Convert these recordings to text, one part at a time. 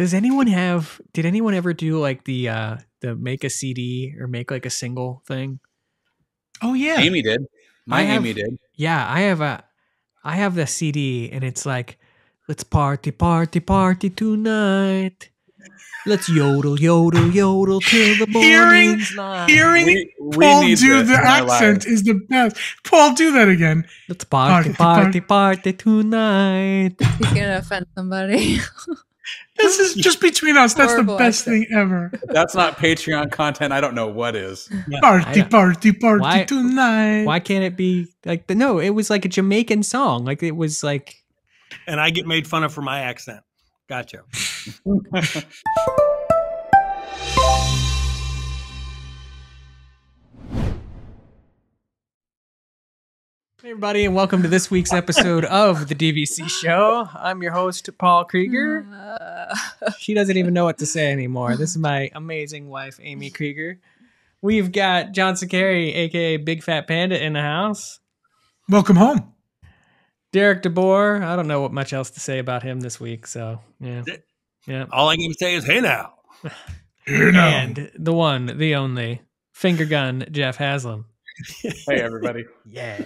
Does anyone have? Did anyone ever do like the uh the make a CD or make like a single thing? Oh yeah. Amy did. My have- Amy did. Yeah, I have a, I have the CD, and it's like, let's party, party, party tonight. Let's yodel, yodel, yodel till the Hearing- morning's light. Hearing We, we Paul do the accent is the best. Paul, do that again. Let's party, Party, party, party tonight. He's gonna offend somebody. This is just between us. That's the best accent. thing ever. That's not Patreon content. I don't know what is. Party, party, party Why- tonight. Why can't it be like the no? It was like a Jamaican song. Like it was like and I get made fun of for my accent. Gotcha. Hey everybody, and welcome to this week's episode of the DVC Show. I'm your host, Paul Krieger. Uh, She doesn't even know what to say anymore. This is my amazing wife, Amy Krieger. We've got John Saccheri, aka Big Fat Panda, in the house. Welcome home. Derek DeBoer. I don't know what much else to say about him this week, so yeah, yeah. All I can say is, hey now. Here now. And the one, the only, finger gun Jeff Haslam. hey everybody. Yeah.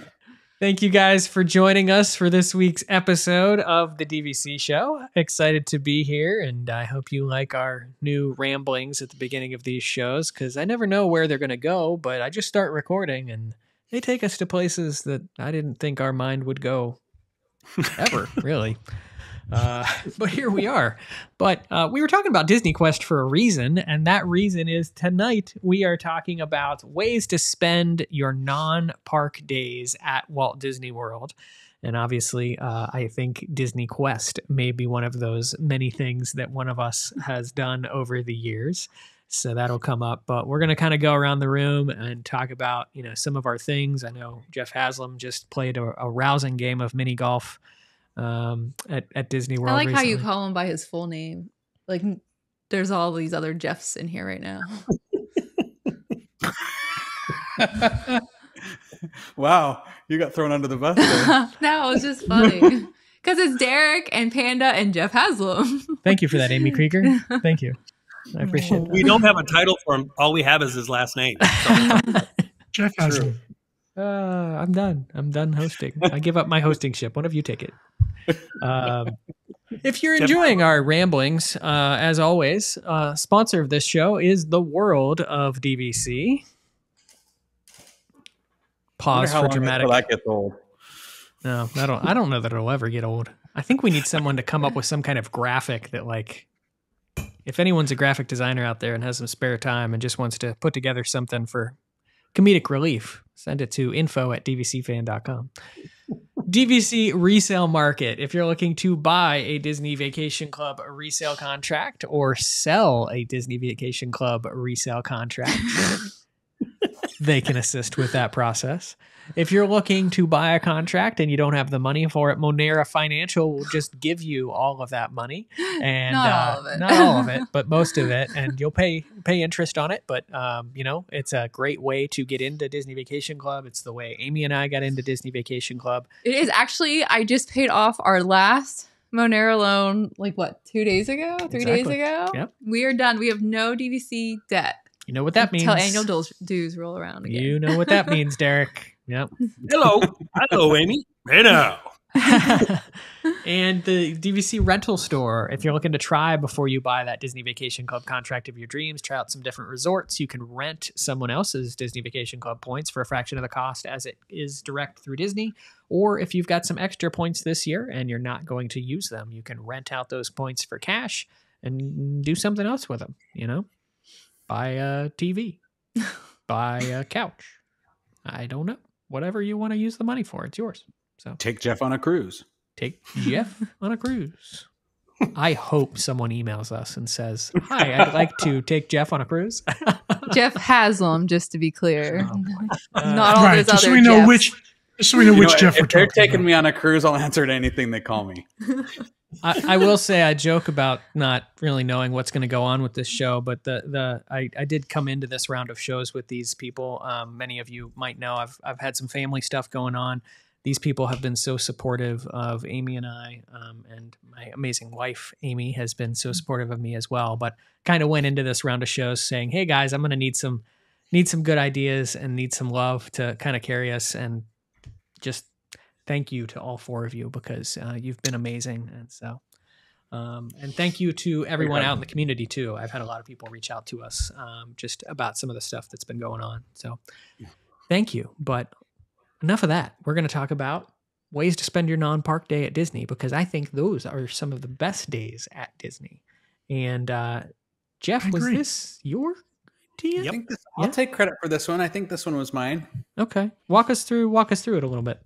Thank you guys for joining us for this week's episode of the DVC show. Excited to be here, and I hope you like our new ramblings at the beginning of these shows because I never know where they're going to go, but I just start recording and they take us to places that I didn't think our mind would go ever, really. Uh, but here we are. But uh, we were talking about Disney Quest for a reason, and that reason is tonight we are talking about ways to spend your non park days at Walt Disney World. And obviously, uh, I think Disney Quest may be one of those many things that one of us has done over the years. So that'll come up, but we're gonna kind of go around the room and talk about you know some of our things. I know Jeff Haslam just played a, a rousing game of mini golf um, at at Disney World. I like how you call him by his full name. Like, there's all these other Jeffs in here right now. wow, you got thrown under the bus. no, it was just funny because it's Derek and Panda and Jeff Haslam. Thank you for that, Amy Krieger. Thank you. I appreciate We don't have a title for him. All we have is his last name. So. Jeff has him. Uh, I'm done. I'm done hosting. I give up my hosting ship. One of you take it. Um, if you're enjoying our ramblings, uh, as always, uh, sponsor of this show is the World of DVC. Pause for dramatic. that gets old. No, I don't. I don't know that it'll ever get old. I think we need someone to come up with some kind of graphic that, like, if anyone's a graphic designer out there and has some spare time and just wants to put together something for comedic relief, send it to info at dvcfan.com. DVC resale market. If you're looking to buy a Disney Vacation Club resale contract or sell a Disney Vacation Club resale contract, they can assist with that process. If you're looking to buy a contract and you don't have the money for it, Monera Financial will just give you all of that money, and Not uh, all of it. not all of it, but most of it, and you'll pay pay interest on it. But um, you know, it's a great way to get into Disney Vacation Club. It's the way Amy and I got into Disney Vacation Club. it is actually, I just paid off our last Monera loan, like what, two days ago, three days ago? Yep. We are done. We have no DVC debt You know what that means? until annual dues, dues roll around again. You know what that means, Derek. Yep. hello. Hello, Amy. Hey now. and the DVC rental store. If you're looking to try before you buy that Disney Vacation Club contract of your dreams, try out some different resorts. You can rent someone else's Disney Vacation Club points for a fraction of the cost as it is direct through Disney. Or if you've got some extra points this year and you're not going to use them, you can rent out those points for cash and do something else with them. You know, buy a TV, buy a couch. I don't know. Whatever you want to use the money for, it's yours. So Take Jeff on a cruise. take Jeff on a cruise. I hope someone emails us and says, "Hi, I'd like to take Jeff on a cruise." Jeff Haslam, just to be clear. Oh, boy. Not all right, those just so other we know Jeffs. which, just so we know You which know, Jeff if we're they're talking taking about. me on a cruise, I'll answer to anything they call me. I, I will say I joke about not really knowing what's going to go on with this show, but the the I, I did come into this round of shows with these people. Um, many of you might know I've I've had some family stuff going on. these people have been so supportive of Amy and I, um, and my amazing wife Amy has been so supportive of me as well. But kind of went into this round of shows saying, "Hey guys, I'm going to need some need some good ideas and need some love to kind of carry us." And just thank you to all four of you because uh, you've been amazing, and so. Um, and thank you to everyone out in the community too. I've had a lot of people reach out to us um, just about some of the stuff that's been going on. So thank you. But enough of that. We're going to talk about ways to spend your non-park day at Disney because I think those are some of the best days at Disney. And uh, Jeff, was this your idea? I think this, I'll Yeah. take credit for this one. I think this one was mine. Okay, walk us through walk us through it a little bit.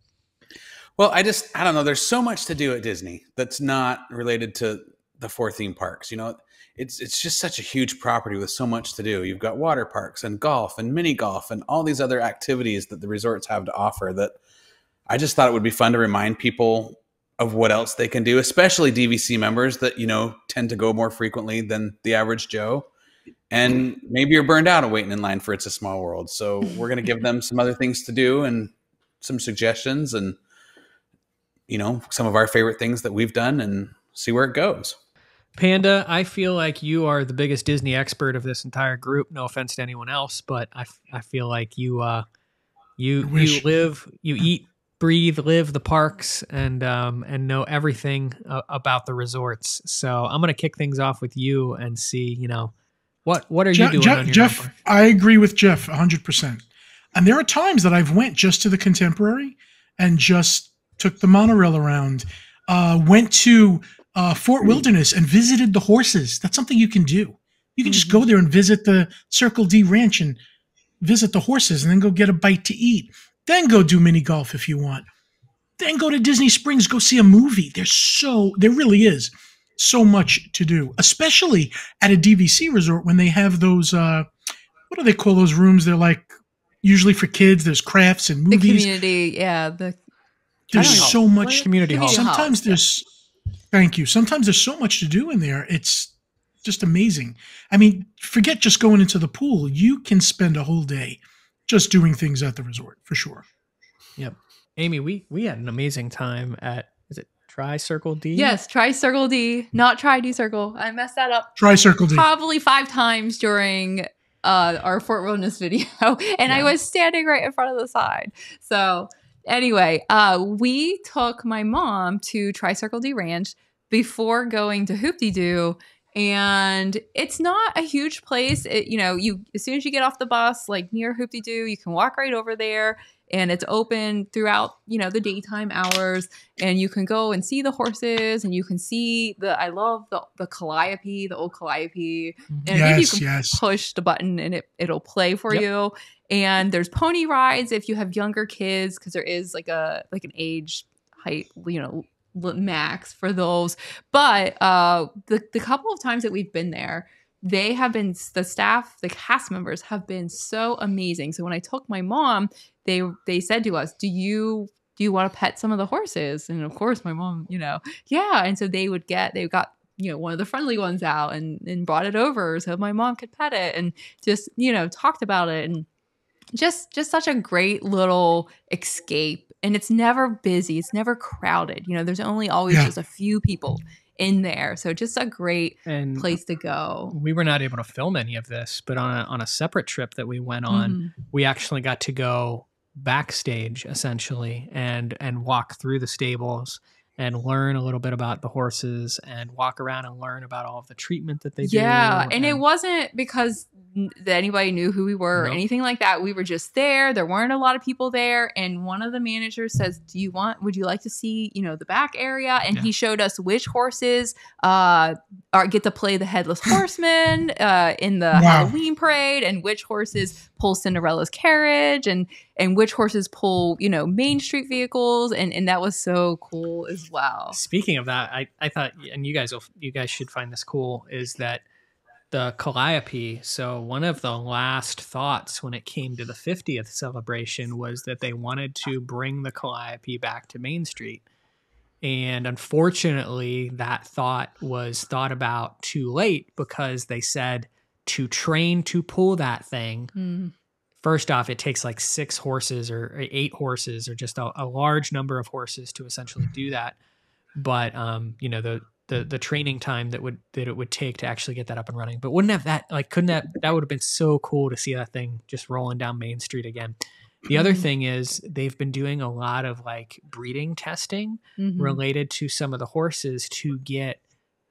Well, I just I don't know. There's so much to do at Disney that's not related to the four theme parks. You know, it's it's just such a huge property with so much to do. You've got water parks and golf and mini golf and all these other activities that the resorts have to offer. That I just thought it would be fun to remind people of what else they can do, especially DVC members that you know tend to go more frequently than the average Joe. And maybe you're burned out of waiting in line for It's a Small World. So we're going to give them some other things to do and some suggestions and you know some of our favorite things that we've done and see where it goes. Panda, I feel like you are the biggest Disney expert of this entire group. No offense to anyone else, but i, I feel like you uh you you live, you eat, breathe, live the parks and um and know everything uh, about the resorts. So I'm gonna kick things off with you and see, you know, what what are you doing Je- on your Jeff, non-park? I agree with Jeff 100%. And there are times that I've went just to the contemporary and just took the monorail around, uh, went to uh, Fort Wilderness and visited the horses. That's something you can do. You can just go there and visit the Circle D Ranch and visit the horses and then go get a bite to eat. Then go do mini golf if you want. Then go to Disney Springs, go see a movie. There's so, there really is so much to do, especially at a DVC resort when they have those, uh, what do they call those rooms? They're like usually for kids. There's crafts and The movies. community, yeah. The There's I don't so much. Community. Community hall. Sometimes there's, thank you. Sometimes there's so much to do in there. It's just amazing. I mean, forget just going into the pool. You can spend a whole day just doing things at the resort for sure. Yep. Amy, we we had an amazing time at is Tri Circle D? yes, Tri Circle D, not try D Circle. I messed that up Tri Circle D. probably five times during uh, our Fort Wilderness video, and I was standing right in front of the sign. So anyway, uh, we took my mom to Tri Circle D Ranch before going to Hoop-Dee-Doo. And it's not a huge place. It, you know, you as soon as you get off the bus, like near Hoop-Dee-Doo, you can walk right over there, and it's open throughout you know the daytime hours and you can go and see the horses and you can see the I love the the calliope, the old calliope. And think you can yes. push the button and it it'll play for Yep. you. And there's pony rides if you have younger kids because there is like a like an age height, you know, max for those. But uh the the couple of times that we've been there, they have been the staff, the cast members have been so amazing. So when I took my mom, they they said to us, "Do you do you want to pet some of the horses?" And of course, my mom, you know, yeah. And so they would get they got you know one of the friendly ones out and and brought it over so my mom could pet it and just you know talked about it and just just such a great little escape and it's never busy it's never crowded you know there's only always Yeah. just a few people in there so just a great and place to go we were not able to film any of this, but on a, on a separate trip that we went on, Mhm. we actually got to go backstage essentially and and walk through the stables and learn a little bit about the horses and walk around and learn about all of the treatment that they do. yeah and it wasn't because that anybody knew who we were or anything like that we were just there there weren't a lot of people there and one of the managers says do you want would you like to see you know the back area and Yeah. he showed us which horses uh are get to play the headless horseman uh in the Wow. halloween parade and which horses pull cinderella's carriage and and which horses pull you know main street vehicles and and that was so cool as well Speaking of that, I, I thought, and you guys will, you guys should find this cool, is that the Calliope. So one of the last thoughts when it came to the 50th celebration was that they wanted to bring the Calliope back to Main Street. And unfortunately, that thought was thought about too late because they said to train to pull that thing Mm. first off, it takes like six horses or eight horses or just a, a large number of horses to essentially do that. But um, you know the the the training time that would that it would take to actually get that up and running. But wouldn't have that like couldn't that that would have been so cool to see that thing just rolling down Main Street again. The other thing is they've been doing a lot of like breeding testing Mhm. related to some of the horses to get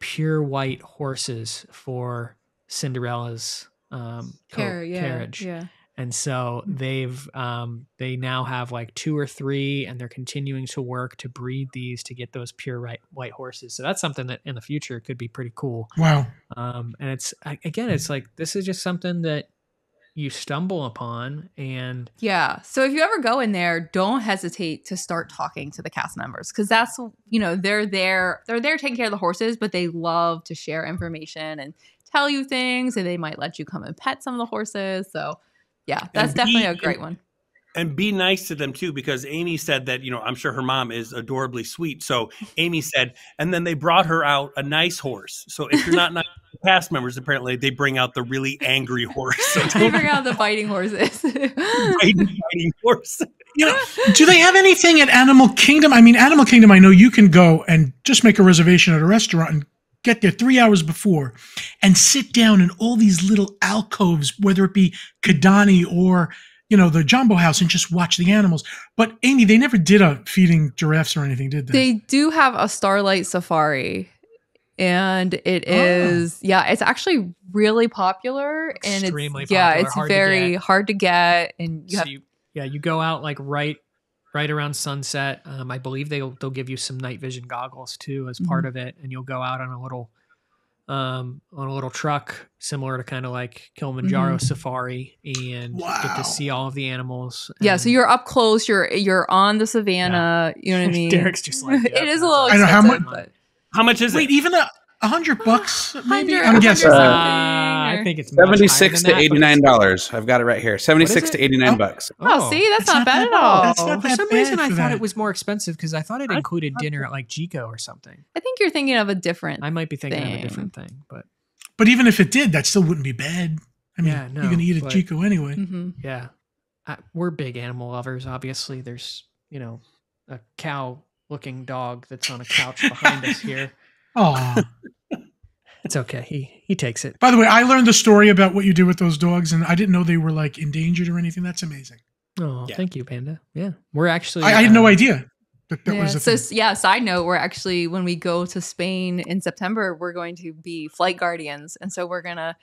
pure white horses for Cinderella's um, co- Car- yeah, carriage. Yeah. And so they've um, they now have like two or three, and they're continuing to work to breed these to get those pure white white horses. So that's something that in the future could be pretty cool. Wow. Um, and it's again, it's like this is just something that you stumble upon, and Yeah. So if you ever go in there, don't hesitate to start talking to the cast members because that's you know they're there they're there taking care of the horses, but they love to share information and tell you things, and they might let you come and pet some of the horses. So yeah, that's And definitely be- a great one. and be nice to them too because amy said that you know i'm sure her mom is adorably sweet so amy said and then they brought her out a nice horse so if you're not nice to cast members apparently they bring out the really angry horse so They don't bring out the biting horses. fight fighting horse You know, do they have anything at Animal Kingdom? I mean, Animal Kingdom, I know you can go and just make a reservation at a restaurant and get there three hours before and sit down in all these little alcoves, whether it be Kidani or, you know, the Jambo House and just watch the animals. But Amy, they never did a feeding giraffes or anything, did they? they do have a starlight safari and it Oh. is yeah it's actually really popular and Extremely it's yeah it's hard very get. hard to get and you so have you, yeah, you go out like right right around sunset. Um, I believe they'll they'll give you some night vision goggles too as part Mhm. of it, and you'll go out on a little um on a little truck similar to kind of like Kilimanjaro Mhm. safari and get to see all of the animals. yeah so you're up close you're you're on the savannah you know what i mean Derek's just like, it yep, is that's a little. I know how much- but how much is Wait, it even a, a hundred bucks, maybe? Hundred- I'm guessing. Uh, something I think it's Seventy six to that, eighty but nine it's- dollars. I've got it right here. Seventy six it? to eighty nine Oh. bucks. oh, see that's It's not, not bad that at all That's not For some bad reason, I thought that. it was more expensive because I thought it I- included dinner at like Jiko or something. i think you're thinking of a different I might be thinking of a Thing. different thing, but But even if it did, that still wouldn't be bad. I mean, Yeah, no, you're going to eat at but- Jiko anyway. Mhm. yeah, I, we're big animal lovers. Obviously, there's you know a cow looking dog that's on a couch behind us here. Oh. It's okay. He he takes it. By the way, I learned the story about what you do with those dogs, and I didn't know they were like endangered or anything. That's amazing. Oh, Yeah. thank you, Panda. Yeah, we're actually. I, I had no um, idea that that yeah. was a so thing. yeah side note we're actually when we go to spain in september we're going to be flight guardians and so we're gonna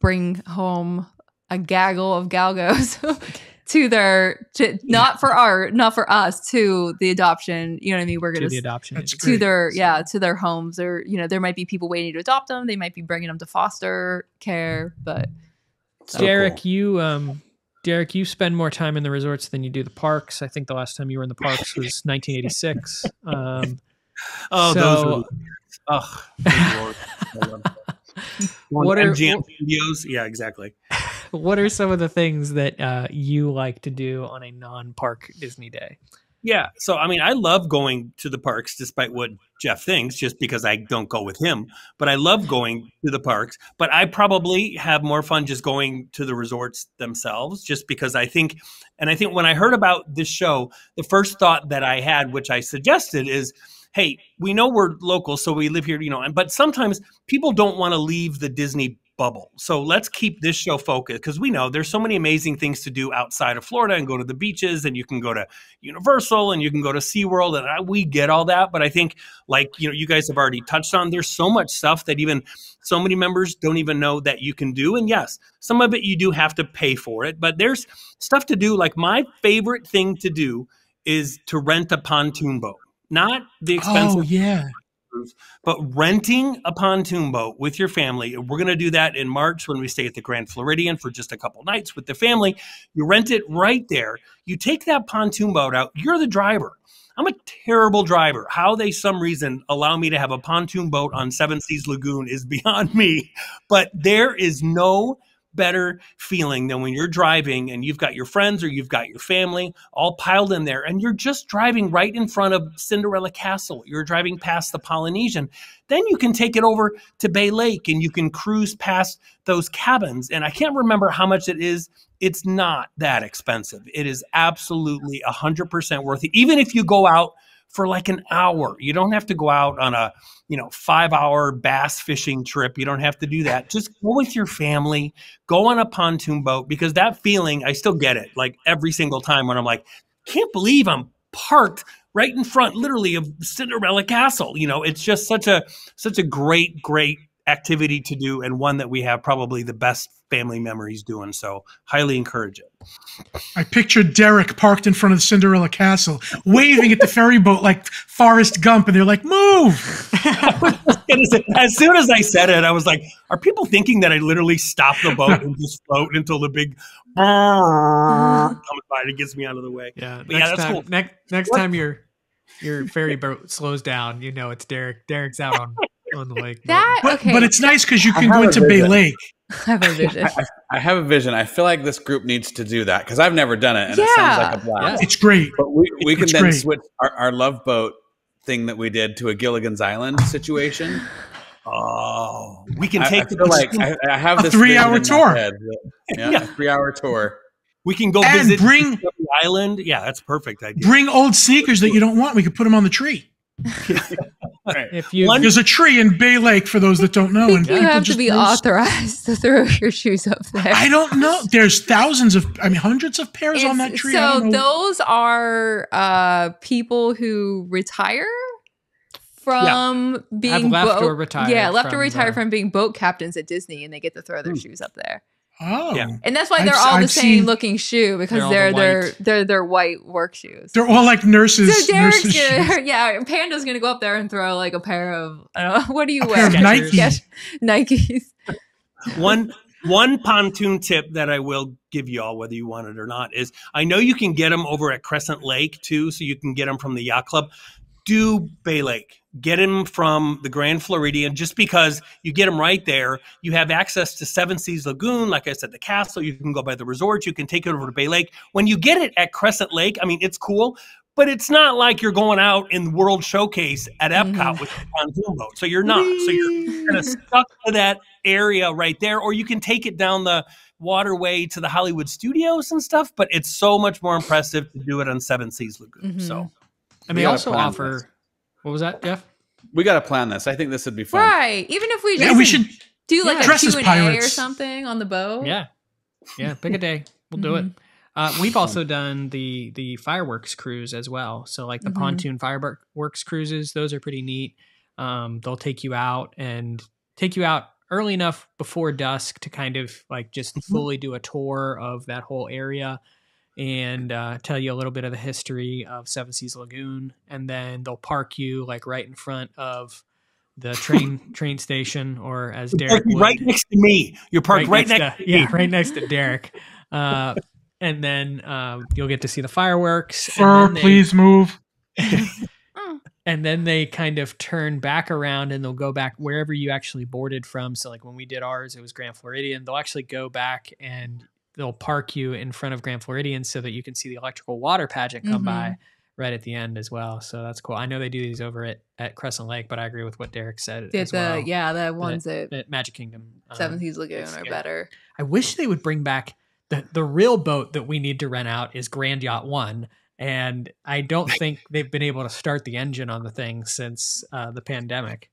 bring home a gaggle of galgos to their to not for our not for us to the adoption you know what i mean we're gonna the adoption. To great. their yeah to their homes or you know there might be people waiting to adopt them they might be bringing them to foster care but So Derek, cool. you um, Derek, you spend more time in the resorts than you do the parks. I think the last time you were in the parks was 1986. Um, oh So- those were oh good lord. I love those. What What are- MGM studios yeah exactly what are some of the things that uh, you like to do on a non-park Disney day? Yeah. So, I mean, I love going to the parks despite what Jeff thinks, just because I don't go with him. But I love going to the parks. But I probably have more fun just going to the resorts themselves, just because I think, and I think when I heard about this show, the first thought that I had, which I suggested, is, hey, we know we're local, so we live here, you know, and but sometimes people don't want to leave the Disney bubble. So let's keep this show focused because we know there's so many amazing things to do outside of Florida and go to the beaches and you can go to Universal and you can go to SeaWorld and I, we get all that. But I think like, you know, you guys have already touched on, there's so much stuff that even so many members don't even know that you can do. And yes, some of it you do have to pay for it, but there's stuff to do. Like my favorite thing to do is to rent a pontoon boat, not the oh, expensive Oh yeah. But renting a pontoon boat with your family, we're going to do that in March when we stay at the Grand Floridian for just a couple nights with the family. You rent it right there. You take that pontoon boat out. You're the driver. I'm a terrible driver. How they some reason allow me to have a pontoon boat on Seven Seas Lagoon is beyond me. But there is no better feeling than when you're driving and you've got your friends or you've got your family all piled in there and you're just driving right in front of Cinderella Castle. You're driving past the Polynesian. Then you can take it over to Bay Lake and you can cruise past those cabins. And I can't remember how much it is. It's not that expensive. It is absolutely 100% worth it. Even if you go out for like an hour. You don't have to go out on a, you know, 5-hour bass fishing trip. You don't have to do that. Just go with your family, go on a pontoon boat because that feeling, I still get it. Like every single time when I'm like, can't believe I'm parked right in front literally of Cinderella Castle. You know, it's just such a such a great great activity to do and one that we have probably the best family memories doing. So highly encourage it. I pictured Derek parked in front of the Cinderella Castle, waving at the ferry boat like Forrest Gump, and they're like, "Move!" as soon as I said it, I was like, "Are people thinking that I literally stop the boat and just float until the big comes by and gets me out of the way?" Yeah, But next yeah, that's time, cool. next next What? time your your ferry boat slows down, you know it's Derek. Derek's out on on the lake. That But, okay. but it's nice because you can go have into Bay. Lake. I have a vision. I, I have a vision. I feel like this group needs to do that because I've never done it, and it sounds like a Yeah. blast. It's great. But we, we can then great. switch our, our love boat thing that we did to a Gilligan's Island situation. Oh, we can I, I take feel like I, I have A this three-hour vision in my tour. head Yeah, Yeah. a three-hour tour. we can go And visit bring- the Island. Yeah, that's a perfect idea. Bring old sneakers that you don't want. We could put them on the tree. If you One- There's a tree in Bay Lake for those that don't know. I and you people have to be throw- authorized to throw your shoes up there. I don't know. There's thousands of, I mean, hundreds of pairs on that tree. So those are uh, people who retire from being left boat, or retired Yeah, left or from retired the- from being boat captains at Disney, and they get to throw their shoes up there. Oh, Yeah. And that's why they're s- all the I've same seen- looking shoe because They're they're the they're white. they're they're white work shoes. they're all like nurses. so Derek's nurses shoes. gonna, yeah, Panda's gonna go up there and throw like a pair of I don't know what do you A wear? pair of Nikes. Skech- Nikes. one one pontoon tip that I will give you all, whether you want it or not, is I know you can get them over at Crescent Lake too, so you can get them from the yacht club. Do Bay Lake. Get him from the Grand Floridian just because you get him right there. You have access to Seven Seas Lagoon, like I said, the castle. You can go by the resort. You can take it over to Bay Lake. When you get it at Crescent Lake, I mean, it's cool, but it's not like you're going out in the World Showcase at Epcot Mhm. with a pontoon boat. So you're not. So you're kind of stuck to that area right there, or you can take it down the waterway to the Hollywood studios and stuff. But it's so much more impressive to do it on Seven Seas Lagoon. Mhm. So and We they also offer. this. What was that, Jeff? We got to plan this. I think this would be fun. Right. Even if we just Yeah, we should. do like Yeah. a q&a or something on the boat. Yeah, yeah. Pick a day. We'll do it. Uh, we've also done the the fireworks cruise as well. So like the Mhm. pontoon fireworks cruises, those are pretty neat. Um, they'll take you out and take you out early enough before dusk to kind of like just Mhm. fully do a tour of that whole area and uh, tell you a little bit of the history of Seven Seas Lagoon, and then they'll park you like right in front of the train train station, or as You're Derek would, right next to me. You're parked right, next, to, to yeah, right next to Derek. Uh, and then um, you'll get to see the fireworks. and Sir, then they- please move. and then they kind of turn back around and they'll go back wherever you actually boarded from. So like when we did ours, it was Grand Floridian. They'll actually go back and they'll park you in front of Grand Floridian so that you can see the electrical water pageant come Mhm. by right at the end as well. So that's cool. I know they do these over at, at Crescent Lake, but I agree with what Derek said as the well. yeah the ones at At Magic Kingdom. um, Seven Seas Lagoon it's- are better. I wish they would bring back the the real boat that we need to rent out is Grand Yacht One, and I don't think they've been able to start the engine on the thing since uh, the pandemic.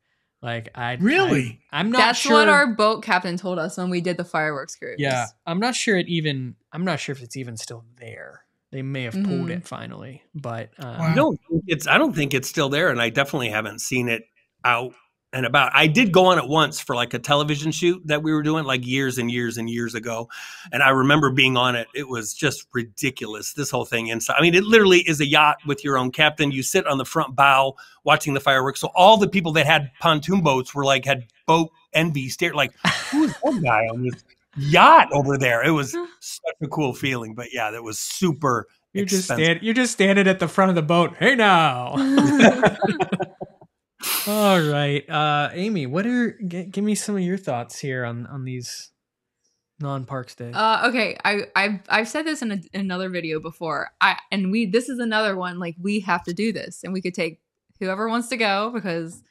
Like I Really? I, am not That's sure. what our boat captain told us when we did the fireworks cruise. yeah, I'm not sure it even. I'm not sure if it's even still there. They may have pulled Mhm. it finally, but um, Wow. I it's I don't think it's still there, and I definitely haven't seen it out and about. I did go on it once for like a television shoot that we were doing like years and years and years ago, and I remember being on it. It was just ridiculous. This whole thing inside. I mean, it literally is a yacht with your own captain. You sit on the front bow watching the fireworks. So all the people that had pontoon boats were like had boat envy. Stare like who's that guy on this yacht over there? It was such a cool feeling. But yeah, that was super. you're just stand, you're just standing at the front of the boat. Hey now. All right, uh, Amy, what are g- give me some of your thoughts here on on these non-parks day? Uh, okay, I I've I've said this in, a, in another video before. I and we this is another one like we have to do this, and we could take whoever wants to go because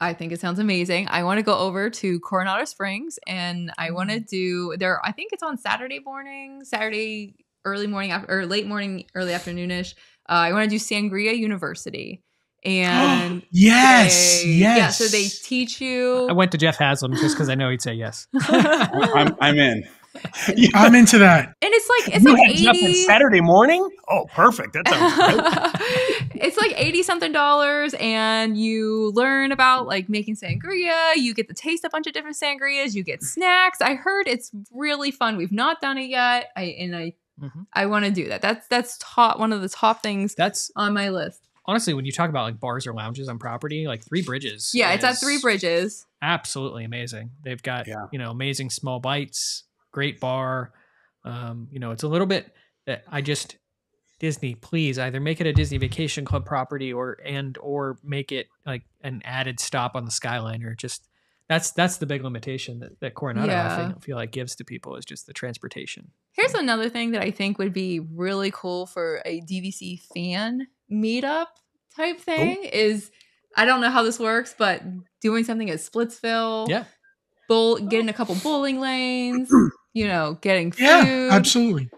I think it sounds amazing. I want to go over to Coronado Springs, and I want to do there. I think it's on Saturday morning, Saturday early morning or late morning, early afternoonish. Uh, I want to do Sangria University, and yes, they- yes. yeah. So they teach you. I went to Jeff Haslam just because I know he'd say yes. I'm, I'm in. I'm into that. and it's like it's you like had Jeff on eighty. Saturday morning. Oh, perfect. That sounds great. it's like 80 something dollars and you learn about like making sangria you get to taste a bunch of different sangrias you get snacks i heard it's really fun we've not done it yet i and i Mhm. i want to do that that's that's top one of the top things That's on my list honestly when you talk about like bars or lounges on property, like Three Bridges. yeah it's at three bridges Absolutely amazing. They've got Yeah. you know amazing small bites, great bar. Um, you know, it's a little bit that I just Disney, please either make it a Disney Vacation Club property or and or make it like an added stop on the Skyliner. Just that's that's the big limitation that, that Coronado I Yeah. feel, feel like gives to people is just the transportation. here's another thing that i think would be really cool for a dvc fan meetup type thing is i don't know how this works but doing something at splitsville Yeah. bowl getting a couple bowling lanes you know getting food Yeah, absolutely.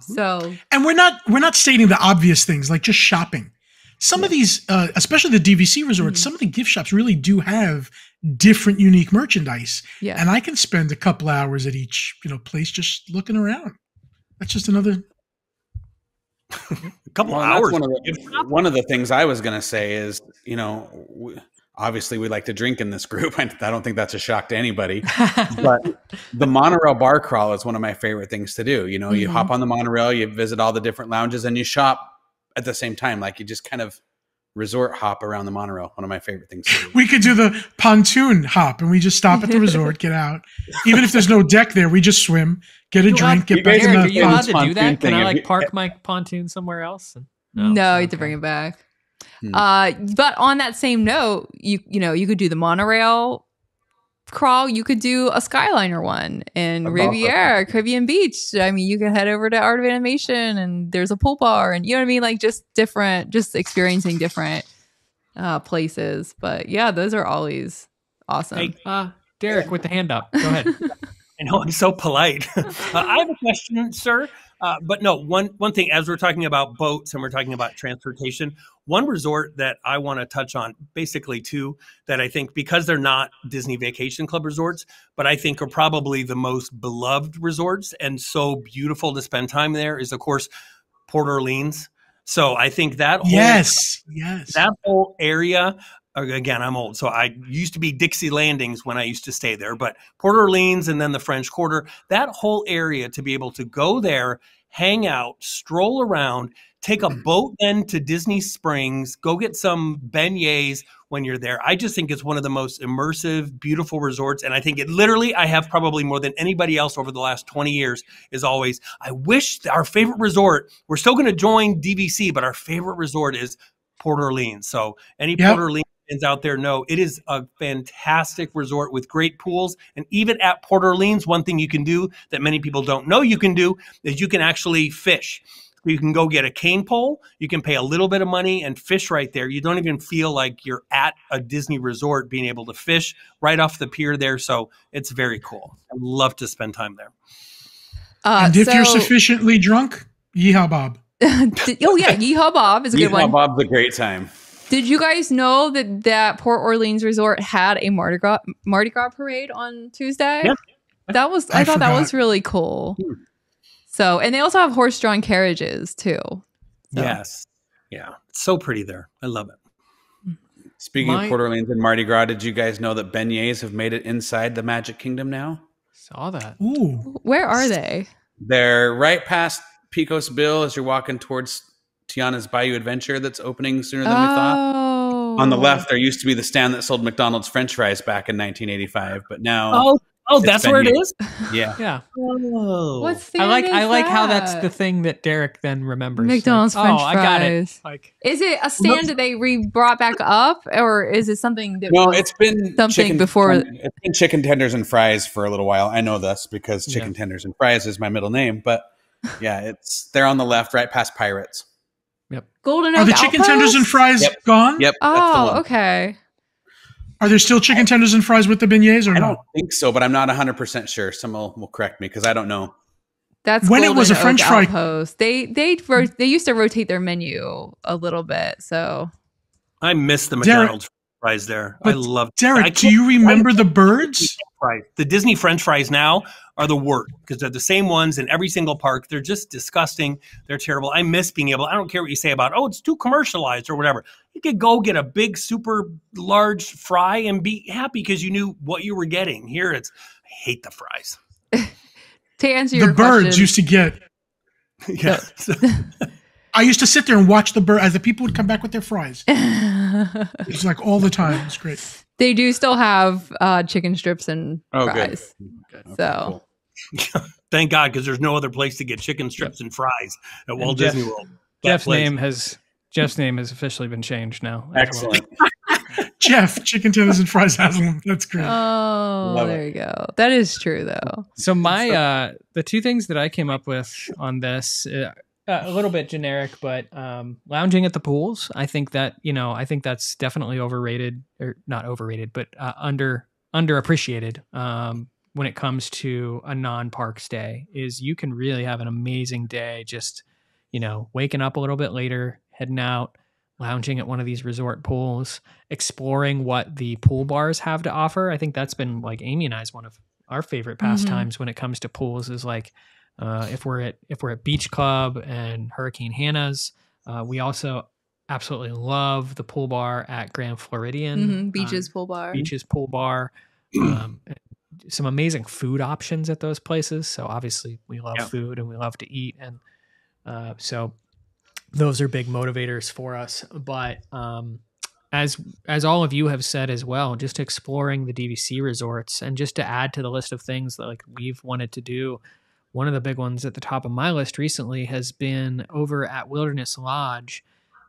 so And we're not we're not stating the obvious things like just shopping. Some of these, uh, especially the DVC resorts, Mhm. some of the gift shops really do have different, unique merchandise, yeah and I can spend a couple hours at each, you know, place just looking around. That's just another. A couple Well, hours. one of the one of the things I was going to say is, you know, we, obviously we like to drink in this group. And I don't think that's a shock to anybody. But the monorail bar crawl is one of my favorite things to do. You know, you Mhm. hop on the monorail, you visit all the different lounges, and you shop at the same time. Like you just kind of resort hop around the monorail. One of my favorite things to do. We could do the pontoon hop, and we just stop at the resort, get out. Even if there's no deck there, we just swim, get a You drink, allowed- get back guys in the. are you allowed to do pontoon that? Can I like park my pontoon somewhere else? And- no, you have to bring it back Hmm. uh but on that same note you you know you could do the monorail crawl you could do a skyliner one in A golf riviera caribbean beach i mean you can head over to art of animation and there's a pool bar and you know what i mean like just different just experiencing different uh places but yeah those are always awesome Hey, Uh, Derek with the hand up. Go ahead. I know I'm so polite. uh, I have a question, sir. Uh, but no, one one thing as we're talking about boats and we're talking about transportation, one resort that I want to touch on, basically two that I think because they're not Disney Vacation Club resorts, but I think are probably the most beloved resorts and so beautiful to spend time there is of course Port Orleans. So I think that whole Yes, yes. that whole area again i'm old so i used to be dixie landings when i used to stay there but port orleans and then the french quarter that whole area to be able to go there hang out stroll around take a boat then to disney springs go get some beignets when you're there i just think it's one of the most immersive beautiful resorts and i think it literally i have probably more than anybody else over the last 20 years is always i wish our favorite resort we're still going to join dvc but our favorite resort is Port Orleans. So any Yep. Port Orleans fans out there know it is a fantastic resort with great pools. And even at Port Orleans, one thing you can do that many people don't know you can do is you can actually fish. You can go get a cane pole. You can pay a little bit of money and fish right there. You don't even feel like you're at a Disney resort being able to fish right off the pier there. So it's very cool. I love to spend time there. uh, and if you're sufficiently drunk, yeehaw, Bob. Oh yeah yeehaw bob is a good Yeehaw one Yeehaw Bob's a great time. Did you guys know that that Port Orleans resort had a Mardi Gras Mardi Gras parade on Tuesday? Yeah. That was I, I thought that was really cool. Hmm. So, and they also have horse-drawn carriages too. So- Yes. Yeah. It's so pretty there. I love it. Speaking My- of Port Orleans and Mardi Gras, did you guys know that beignets have made it inside the Magic Kingdom now? Saw that. Ooh, Where are they? They're right past Pecos Bill as you're walking towards Tiana's Bayou Adventure that's opening sooner than we thought. Oh. On the left, oh. there used to be the stand that sold McDonald's French fries back in 1985, but now Oh, Oh, It's that's where it used. is. Yeah. Yeah. Oh, What's I like stand I is like how that's the thing that Derek then remembers. McDonald's Like, French oh, I got it. Like Is it a stand that they re brought back up, or is it something That no, it's been Something chicken before- It's been chicken tenders and fries for a little while. I know this because Yeah. chicken tenders and fries is my middle name. But yeah, it's they're on the left, right past Pirates. Golden Are the chicken tenders and fries Yep. gone? Yep. that's the Oh, one. okay. Are there still chicken tenders and fries with the beignets or I no? don't think so, but I'm not 100 percent sure. Someone will correct me because I don't know. That's When it was Golden a French Oak fry- Outpost. They they ro- they used to rotate their menu a little bit. So I miss the Derek- McDonald's fries there. I But love I Derek, do you remember the birds? Fries. The Disney French fries now are the worst because they're the same ones in every single park. They're just disgusting. They're terrible. I miss being able. I don't care what you say about. Oh, it's too commercialized or whatever. You could go get a big, super large fry and be happy because you knew what you were getting. Here, it's. I hate the fries. to answer your The birds question, used to get. yeah. I used to sit there and watch the bird as the people would come back with their fries. it's like all the time. It's great. They do still have uh, chicken strips and Oh, good. fries. Okay, So- cool. Thank God, because there's no other place to get chicken strips and fries at Walt Jeff- Disney World. That Jeff's place. name has Jeff's name has officially been changed now. Excellent. Jeff, chicken tenders and fries Haslam. That's great. Oh, Love there you go. That is true, though. So my uh the two things that I came up with on this uh, a little bit generic, but um, lounging at the pools. I think that you know I think that's definitely overrated or not overrated, but uh, under underappreciated um, when it comes to a non-park stay. Is you can really have an amazing day just you know waking up a little bit later, heading out. Lounging at one of these resort pools, exploring what the pool bars have to offer. I think that's been like Amy and I's one of our favorite pastimes when it comes to pools is like uh, if we're at if we're at Beach Club and Hurricane Hanna's, uh, we also absolutely love the pool bar at Grand Floridian hmm Beaches um, pool bar. Beaches Pool Bar. Um, some amazing food options at those places. So obviously we love Yeah. food and we love to eat, and uh, so those are big motivators for us. But um, as as all of you have said as well, just exploring the DVC resorts and just to add to the list of things that like we've wanted to do. One of the big ones at the top of my list recently has been over at Wilderness Lodge.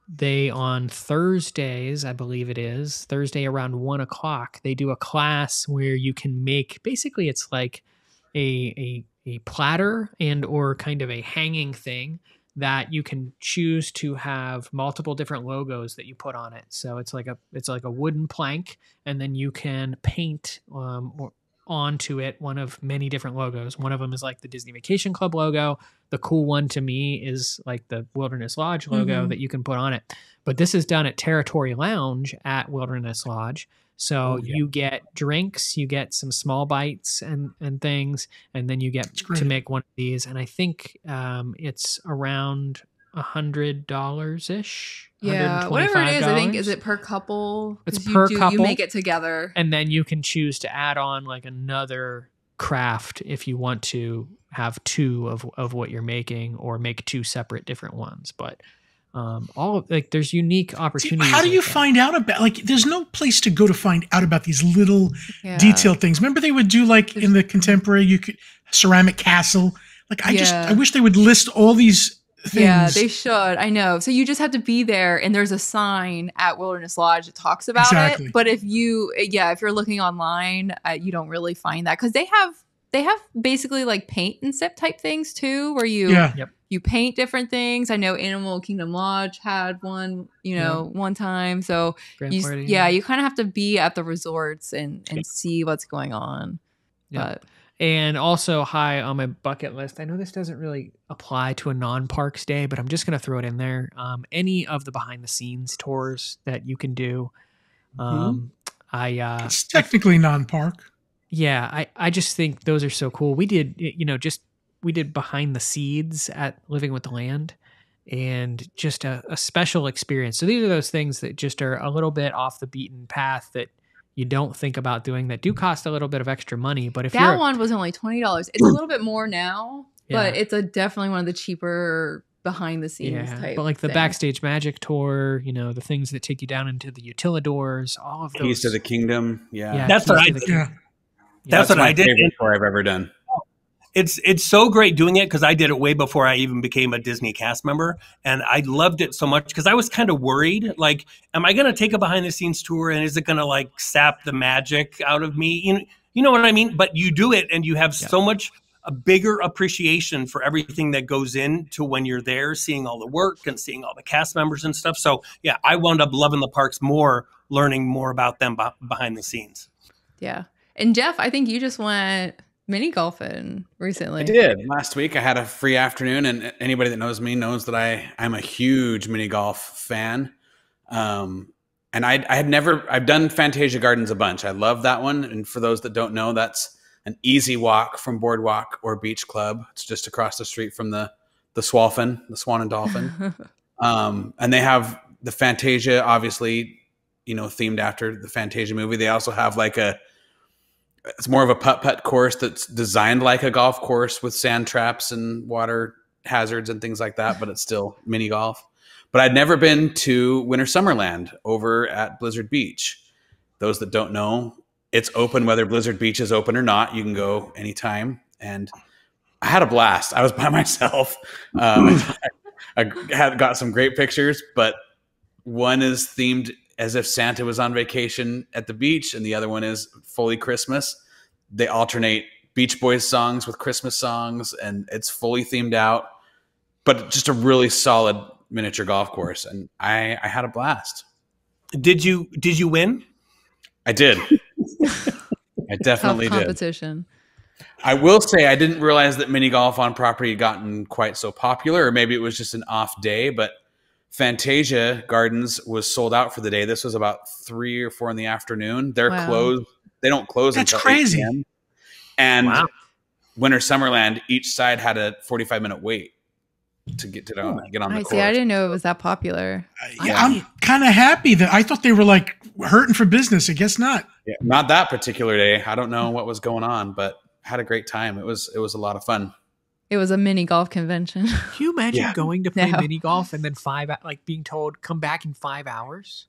They on Thursdays, I believe it is Thursday around one o'clock. They do a class where you can make basically it's like a a a platter and or kind of a hanging thing that you can choose to have multiple different logos that you put on it. So it's like a it's like a wooden plank, and then you can paint um, or onto it one of many different logos. One of them is like the Disney Vacation Club logo. The cool one to me is like the Wilderness Lodge logo Mhm. that you can put on it. But this is done at Territory Lounge at Wilderness Lodge. So Oh, yeah. you get drinks, you get some small bites and and things, and then you get to make one of these. And I think um, it's around a hundred dollars ish. Yeah, whatever it is, I think is it per couple? It's 'Cause you per do, couple. You make it together. and then you can choose to add on like another craft if you want to have two of, of what you're making or make two separate different ones but um all of like there's unique See, opportunities how do like you that. find out about like there's no place to go to find out about these little Yeah. detailed things. Remember they would do like in the contemporary you could ceramic castle. Like I just I wish they would list all these things. Yeah, they should. I know. So you just have to be there, and there's a sign at Wilderness Lodge that talks about Exactly. it. But if you, yeah, if you're looking online, uh, you don't really find that because they have they have basically like paint and sip type things too, where you yeah. you paint different things. I know Animal Kingdom Lodge had one, you know, one time. So Grand you, s- Floridian? yeah, you kind of have to be at the resorts and and see what's going on. Yeah. But and also high on my bucket list. I know this doesn't really apply to a non-parks day but i'm just going to throw it in there. Um, any of the behind the scenes tours that you can do um, i uh, It's technically non-park. yeah i i just think those are so cool. We did you know just we did behind the seeds at living with the land and just a, a special experience. So these are those things that just are a little bit off the beaten path that you don't think about doing that do cost a little bit of extra money but if that one was only twenty dollars. It's a little bit more now, but it's a definitely one of the cheaper behind the scenes yeah type. but like the thing. backstage magic tour you know the things that take you down into the utilidors all of those Keys to the Kingdom. Yeah. Yeah. That's what I did. Yeah. That's, what my I did. favorite tour I've ever done. It's it's so great doing it because I did it way before I even became a Disney cast member, and I loved it so much because I was kind of worried, like, am I going to take a behind the scenes tour and is it going to like sap the magic out of me? You know, you know what I mean? But you do it, and you have Yeah. so much a bigger appreciation for everything that goes into when you're there, seeing all the work and seeing all the cast members and stuff. So yeah, I wound up loving the parks more, learning more about them behind the scenes. Yeah. And Jeff, I think you just went mini golfing recently. I did last week. I had a free afternoon, and anybody that knows me knows that I I'm a huge mini golf fan. Um, and I I had never I've done Fantasia Gardens a bunch. I love that one. And for those that don't know, that's an easy walk from Boardwalk or Beach Club. It's just across the street from the the Swolphin, the Swan and Dolphin. Um, and they have the Fantasia, obviously, you know, themed after the Fantasia movie. They also have like a, it's more of a putt putt course that's designed like a golf course with sand traps and water hazards and things like that, but it's still mini golf. But I'd never been to Winter Summerland over at Blizzard Beach. Those that don't know, it's open whether Blizzard Beach is open or not. You can go anytime. And I had a blast. I was by myself. Um, I had got some great pictures, but one is themed as if Santa was on vacation at the beach, and the other one is fully Christmas. They alternate Beach Boys songs with Christmas songs, and it's fully themed out, but just a really solid miniature golf course. And I, I had a blast. Did you did you win? I did. I Tough definitely did. competition. I will say I didn't realize that mini golf on property had gotten quite so popular, or maybe it was just an off day. But Fantasia Gardens was sold out for the day. This was about three or four in the afternoon. They're Wow. closed. They don't close That's until 8 crazy. p.m. And Wow. Winter Summerland, each side had a 45 minute wait to get to Oh, get on the I course. see. I didn't know it was that popular. Uh, yeah, I'm kind of happy that I thought they were like hurting for business. I guess not. Yeah, not that particular day. I don't know what was going on, but had a great time. It was it was a lot of fun. It was a mini golf convention. Can you imagine Yeah. going to play No. mini golf and then five, like being told come back in five hours?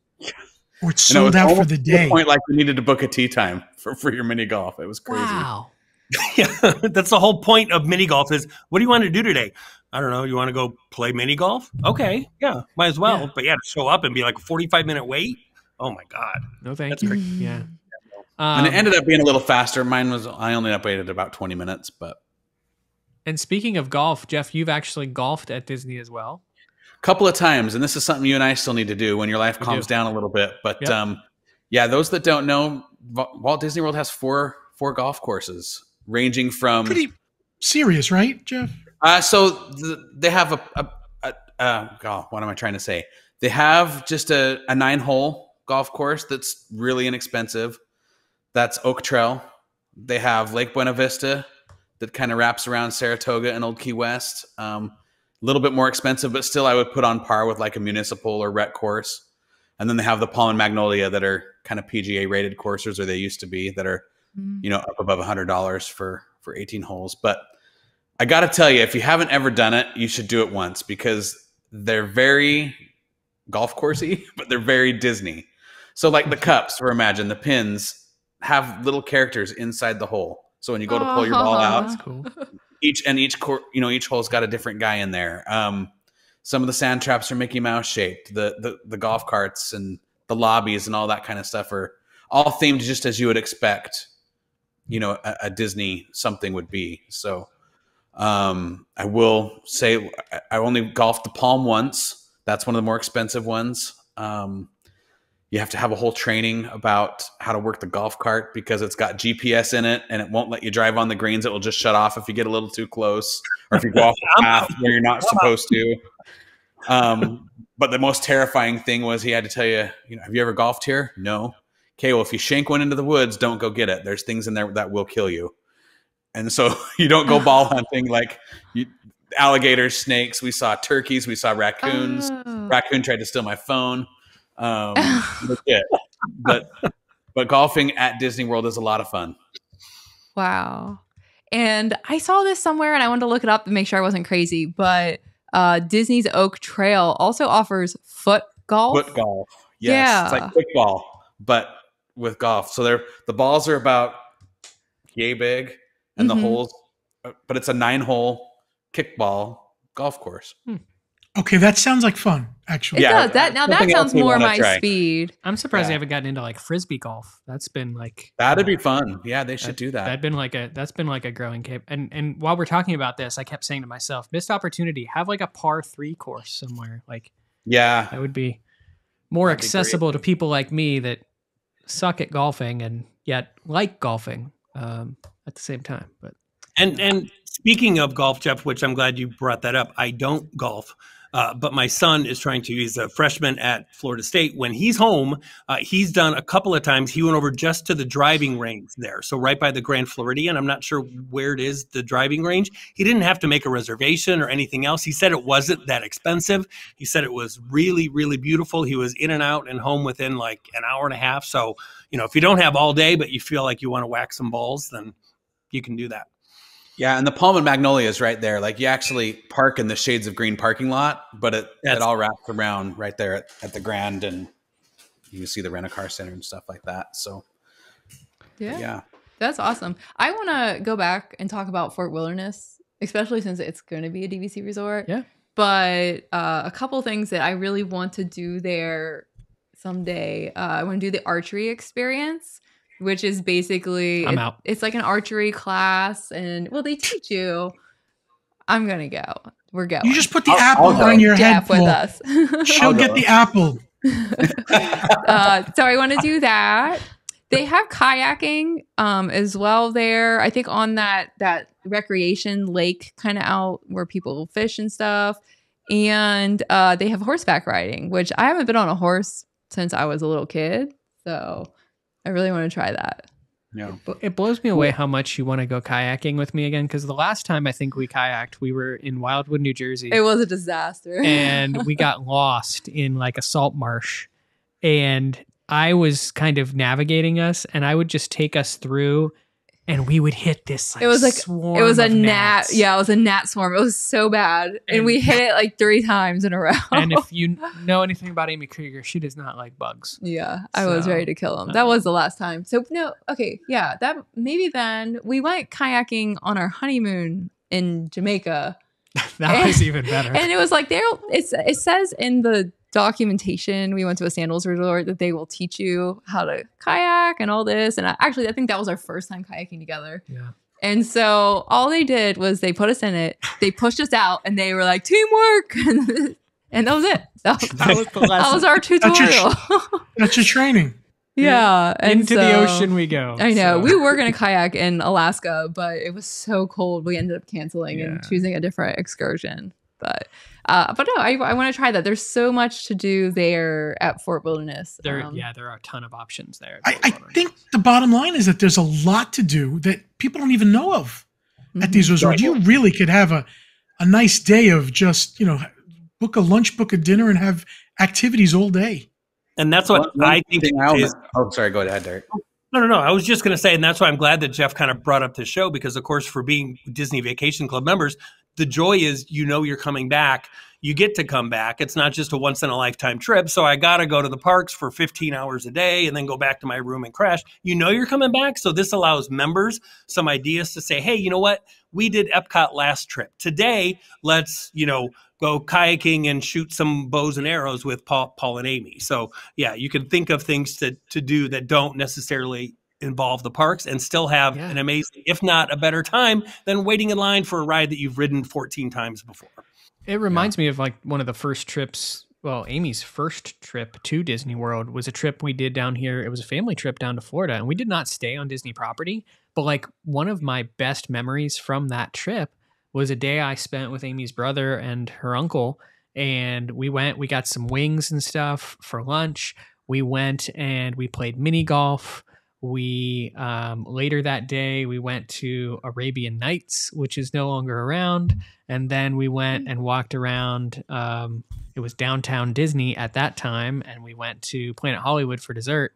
Or it's And it sold out for the to day. point like you needed to book a tea time for, for your mini golf. It was crazy. Wow. Yeah, that's the whole point of mini golf is what do you want to do today? I don't know. You want to go play mini golf? Okay, yeah, might as well. Yeah. But yeah, to show up and be like a forty-five minute wait. Oh my god. No, thank That's you. great. Yeah. and it Um, ended up being a little faster. Mine was I only up waited about twenty minutes, but and speaking of golf, Jeff, you've actually golfed at Disney as well. a couple of times. And this is something you and I still need to do when your life calms do. down a little bit. But Yep. um, yeah, those that don't know, Walt Disney World has four four golf courses ranging from Pretty serious, right, Jeff? Uh, so th- they have a, a, a uh, God, what am I trying to say? They have just a, a nine hole golf course that's really inexpensive. That's Oak Trail. They have Lake Buena Vista that kind of wraps around Saratoga and Old Key West. Um, a little bit more expensive, but still I would put on par with like a municipal or rec course. And then they have the Palm and Magnolia that are kind of PGA rated courses, or they used to be that are Mm. you know up above a hundred dollars for for 18 holes but i gotta tell you if you haven't ever done it you should do it once because they're very golf coursey but they're very disney so like the cups or imagine the pins have little characters inside the hole so when you go to pull your ball out That's cool. each and each court you know each hole's got a different guy in there. Um some of the sand traps are mickey mouse shaped. The the, the golf carts and the lobbies and all that kind of stuff are all themed just as you would expect you know a, a disney something would be. So um i will say I- i only golfed the palm once. That's one of the more expensive ones. Um you have to have a whole training about how to work the golf cart because it's got GPS in it and it won't let you drive on the greens. It will just shut off if you get a little too close or if you go off the path where you're not supposed to. Um, but the most terrifying thing was he had to tell you, you know, have you ever golfed here? No. Okay, well, if you shank one into the woods, don't go get it. There's things in there that will kill you. And so you don't go ball hunting like you, alligators, snakes. We saw turkeys, we saw raccoons Oh. raccoon tried to steal my phone. Um, legit. But but golfing at Disney World is a lot of fun. Wow. And I saw this somewhere and I wanted to look it up to make sure I wasn't crazy, but uh, Disney's Oak Trail also offers foot golf. Foot golf, yes, it's Yeah. like football, but with golf. So they're the balls are about yay big, and Mhm. the holes, uh, but it's a nine hole kickball golf course. Okay, that sounds like fun. It Actually, Yeah, does. That now that sounds more my try. speed. I'm surprised Yeah. they haven't gotten into like frisbee golf. That's been like That'd be fun. Yeah, they should do that. That'd been like a that's been like a growing cape. And and while we're talking about this, I kept saying to myself, missed opportunity. Have like a par three course somewhere. Like yeah, that would be more That'd be accessible to people like me that suck at golfing and yet like golfing um, at the same time. But And and speaking of golf, Jeff, which I'm glad you brought that up. I don't golf. Uh, but my son is trying to. He's a freshman at Florida State. When he's home, uh, he's done a couple of times. He went over just to the driving range there, so right by the Grand Floridian. I'm not sure where it is, the driving range. He didn't have to make a reservation or anything else. He said it wasn't that expensive. He said it was really, really beautiful. He was in and out and home within like an hour and a half. So, you know, if you don't have all day, but you feel like you want to whack some balls, then you can do that. Yeah, and the Palm and Magnolia is right there. Like you actually park in the Shades of Green parking lot, but it, it all wraps around right there at, at the Grand, and you can see the rent a car center and stuff like that. So Yeah. yeah, That's awesome. I want to go back and talk about Fort Wilderness, especially since it's going to be a DVC resort. Yeah. But uh, a couple things that I really want to do there someday. Uh, I want to do the archery experience, which is basically I'm it- out. It's like an archery class, and well, they teach you. I'm gonna go. We're going. you just put the I'll- apple I'll on your head. Jeff with us. She'll get the apple. uh, so I want to do that. They have kayaking um, as well there. I think on that that recreation lake kind of out where people fish and stuff. And uh, they have horseback riding, which I haven't been on a horse since I was a little kid. So I really want to try that. yeah. But It blows me away how much you want to go kayaking with me again. Because the last time I think we kayaked, we were in Wildwood, New Jersey. It was a disaster. and we got lost in like a salt marsh and i was kind of navigating us and i would just take us through and we would hit this like It was like- swarm it was a gnat. Yeah, it was a gnat swarm. It was so bad. And, And- we hit it like three times in a row. and if you know anything about amy krieger she does not like bugs Yeah, I was ready to kill him. uh, That was the last time. So no, okay, yeah, that maybe then we went kayaking on our honeymoon in Jamaica, that was even better and it was like there. It's it says in the documentation we went to a sandals resort that they will teach you how to kayak and all this. And I, actually, I think that was our first time kayaking together. yeah And so all they did was they put us in it, they pushed us out, and they were like teamwork, and that was it. That was, that was that was our your- tutorial. That's your training. yeah, and into the ocean we go I know. so- We were going to kayak in Alaska, but it was so cold. We ended up canceling and choosing a different excursion. But uh, but no, I, I want to try that. There's so much to do there at Fort Wilderness. there Um, yeah there are a ton of options there I, I think the bottom line is that there's a lot to do that people don't even know of at mhm. these resorts. You really could have a, a nice day of just, you know, book a lunch, book a dinner, and have activities all day. And that's what One- one I think I is oh, sorry. Go ahead, Derek. No, no, no. I was just going to say, and that's why I'm glad that Jeff kind of brought up this show because, of course, for being Disney Vacation Club members, the joy is you know you're coming back. You get to come back. It's not just a once in a lifetime trip. So I got to go to the parks for 15 hours a day and then go back to my room and crash. You know you're coming back. So this allows members some ideas to say, hey, you know what? We did Epcot last trip. Today, let's, you know, go kayaking and shoot some bows and arrows with Paul, Paul and Amy. So yeah, you can think of things to to do that don't necessarily involve the parks and still have Yeah. an amazing, if not a better time than waiting in line for a ride that you've ridden 14 times before. It reminds me of like one of the first trips. Well, Amy's first trip to Disney World was a trip we did down here. It was a family trip down to Florida, and we did not stay on Disney property. But like one of my best memories from that trip was a day I spent with Amy's brother and her uncle. And we went, we got some wings and stuff for lunch. We went and we played mini golf. We um, later that day we went to Arabian Nights, which is no longer around, and then we went and walked around. Um, it was downtown Disney at that time, and we went to Planet Hollywood for dessert.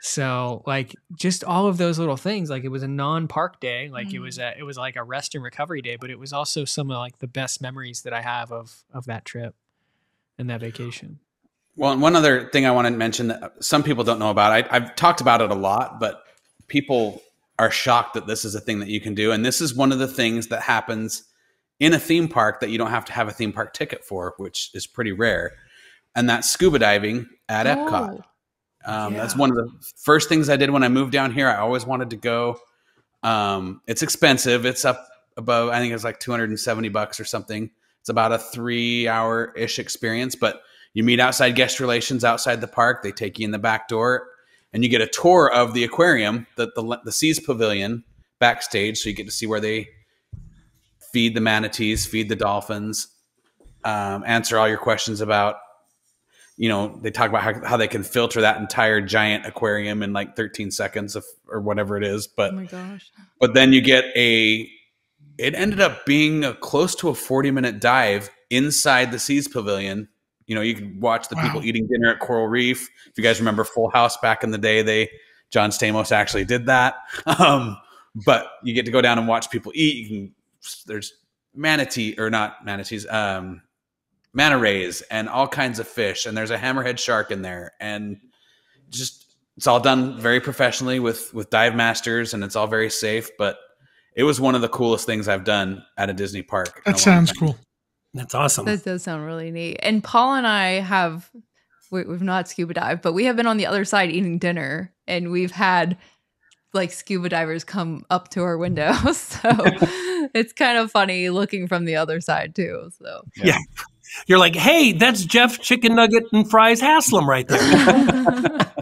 So like just all of those little things, like it was a non-park day, like it Mhm. was a it was like a rest and recovery day, but it was also some of like the best memories that I have of of that trip and that vacation. Well, and one other thing I want to mention that some people don't know about, I, I've talked about it a lot, but people are shocked that this is a thing that you can do. And this is one of the things that happens in a theme park that you don't have to have a theme park ticket for, which is pretty rare. And that's scuba diving at Epcot. Oh. Um, That's one of the first things I did when I moved down here. I always wanted to go. Um, it's expensive. It's up above, I think it's like 270 bucks or something. It's about a three hour ish experience, but you meet outside guest relations outside the park. They take you in the back door and you get a tour of the aquarium, the, the, the Seas Pavilion backstage. So you get to see where they feed the manatees, feed the dolphins, um, answer all your questions about you know they talk about how, how they can filter that entire giant aquarium in like 13 seconds of, or whatever it is Oh but my gosh. but then you get a it ended up being a close to a 40 minute dive inside the seas pavilion you know you can watch the people eating dinner at coral reef. If you guys remember full house back in the day they john stamos actually did that. Um, but you get to go down and watch people eat. You can there's manatee or not manatees um manta rays and all kinds of fish and there's a hammerhead shark in there. And just it's all done very professionally with with dive masters and it's all very safe but it was one of the coolest things i've done at a disney park That sounds cool. That's awesome. That does sound really neat. And Paul and I have, we, we've not scuba dived, but we have been on the other side eating dinner and we've had like scuba divers come up to our window. So it's kind of funny looking from the other side too. So Yeah. You're like, hey, that's Jeff Chicken Nugget and Fries Haslam right there.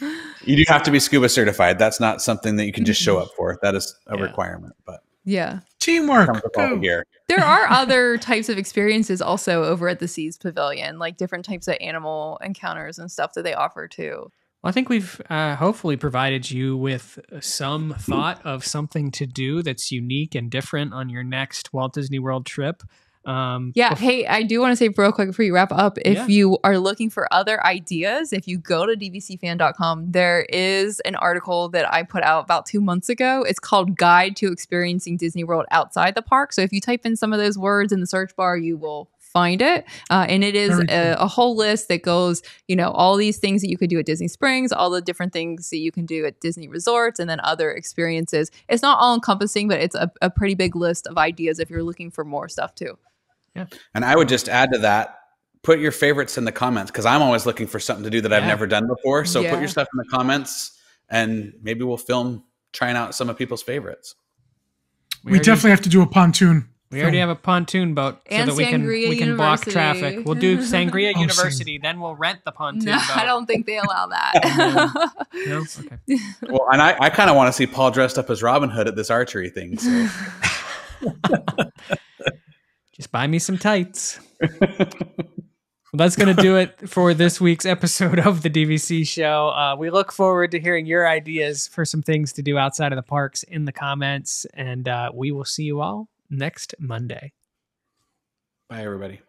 you do have to be scuba certified that's not something that you can just show Mm-hmm. up for that is a Yeah. requirement but yeah. Teamwork. comes with all the Go. gear There are other types of experiences also over at the Seas Pavilion, like different types of animal encounters and stuff that they offer too. Well, I think we've uh, hopefully provided you with some thought of something to do that's unique and different on your next Walt Disney World trip. Um, Yeah. Hey, I do want to say real quick before you wrap up if Yeah. you are looking for other ideas, if you go to dvcfan.com, there is an article that I put out about two months ago. It's called Guide to Experiencing Disney World Outside the Park. So if you type in some of those words in the search bar, you will find it. Uh, and it is a, a whole list that goes, you know, all these things that you could do at Disney Springs, all the different things that you can do at Disney resorts, and then other experiences. It's not all encompassing, but it's a, a pretty big list of ideas if you're looking for more stuff too. And I would just add to that, put your favorites in the comments because I'm always looking for something to do that I've never done before. So Yeah. put your stuff in the comments and maybe we'll film trying out some of people's favorites. We, already- definitely have to do a pontoon. We already have a pontoon boat so And that we can Sangria we can block traffic. We'll do Sangria Oh, University, then we'll rent the pontoon No, boat. I don't think they allow that. No? Okay. Well, and I, I kind of want to see Paul dressed up as Robin Hood at this archery thing. So. Just buy me some tights. well, that's going to do it for this week's episode of the DVC show. Uh, we look forward to hearing your ideas for some things to do outside of the parks in the comments, and uh, we will see you all next Monday. Bye, everybody.